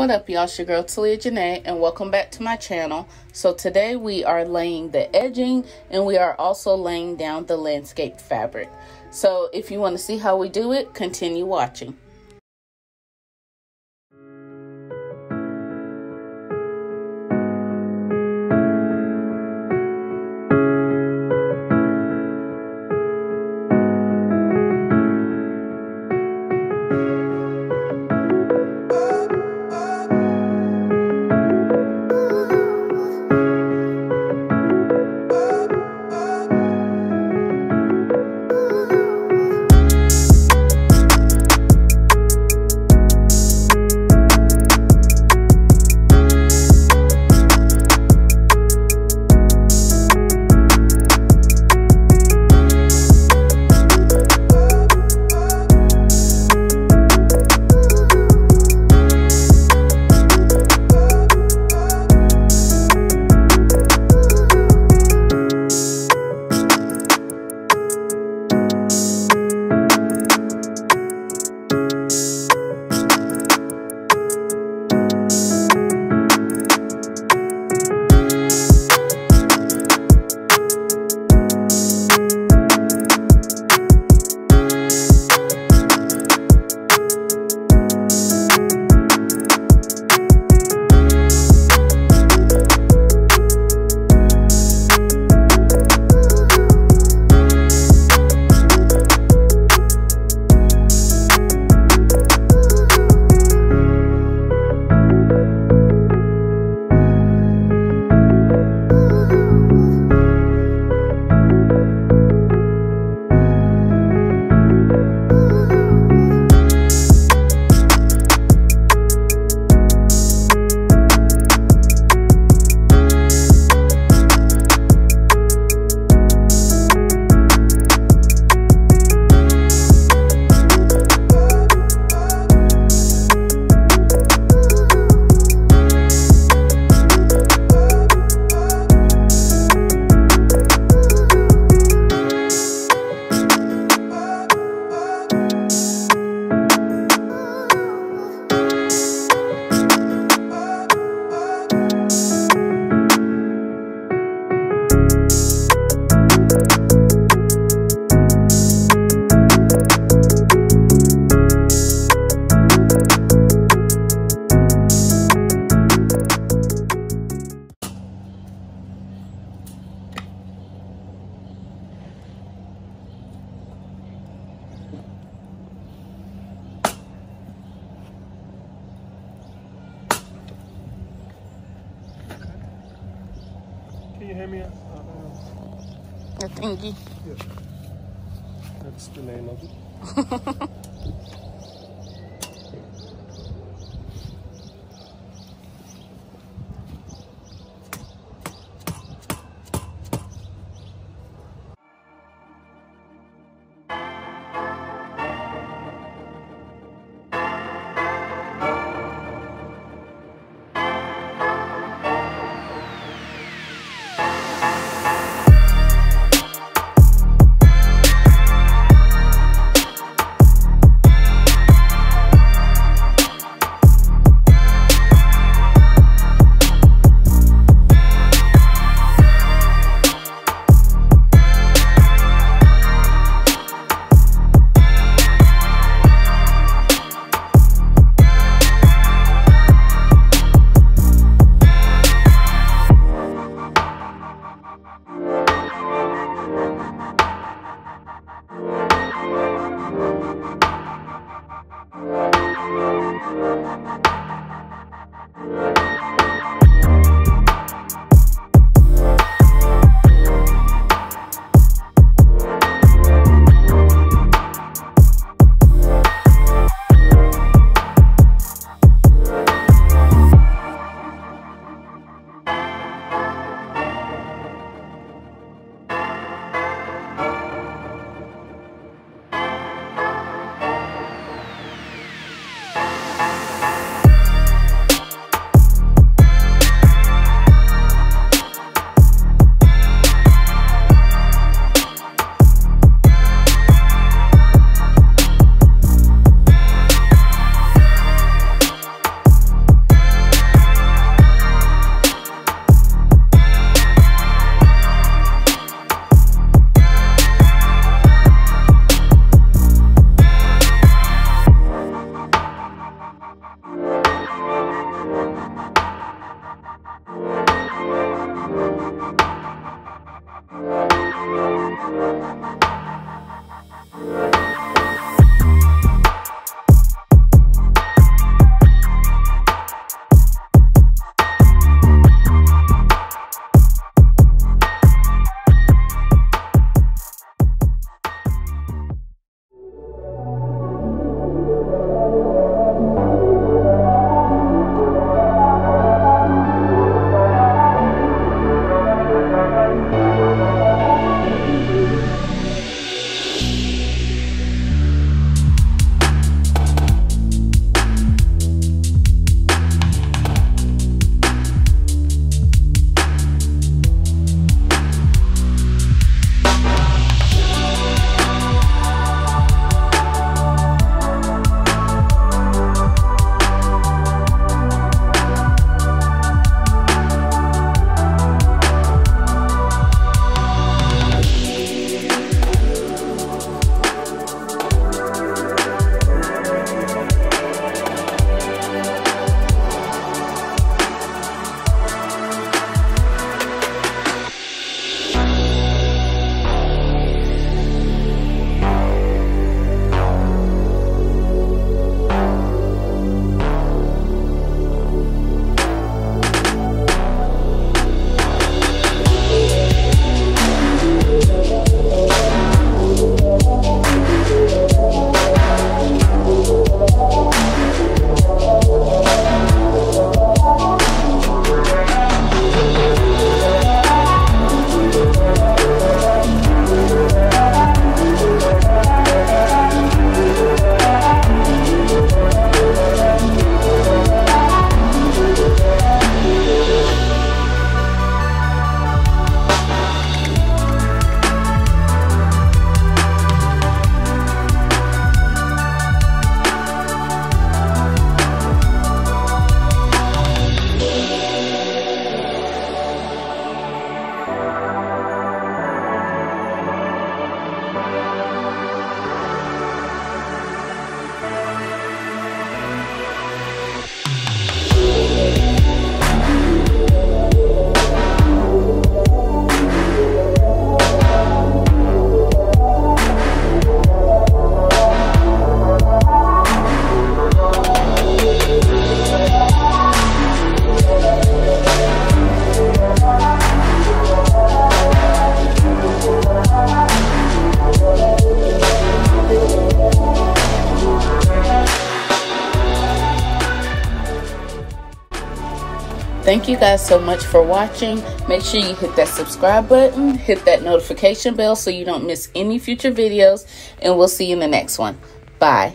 What up, y'all? It's your girl Taliah Jenee, and welcome back to my channel. So today we are laying the edging, and we are also laying down the landscape fabric. So if you want to see how we do it, continue watching. You hand me a, uh, The thingy. yeah. That's the name of it. Thank you guys so much for watching. Make sure you hit that subscribe button, hit that notification bell so you don't miss any future videos, and we'll see you in the next one. Bye.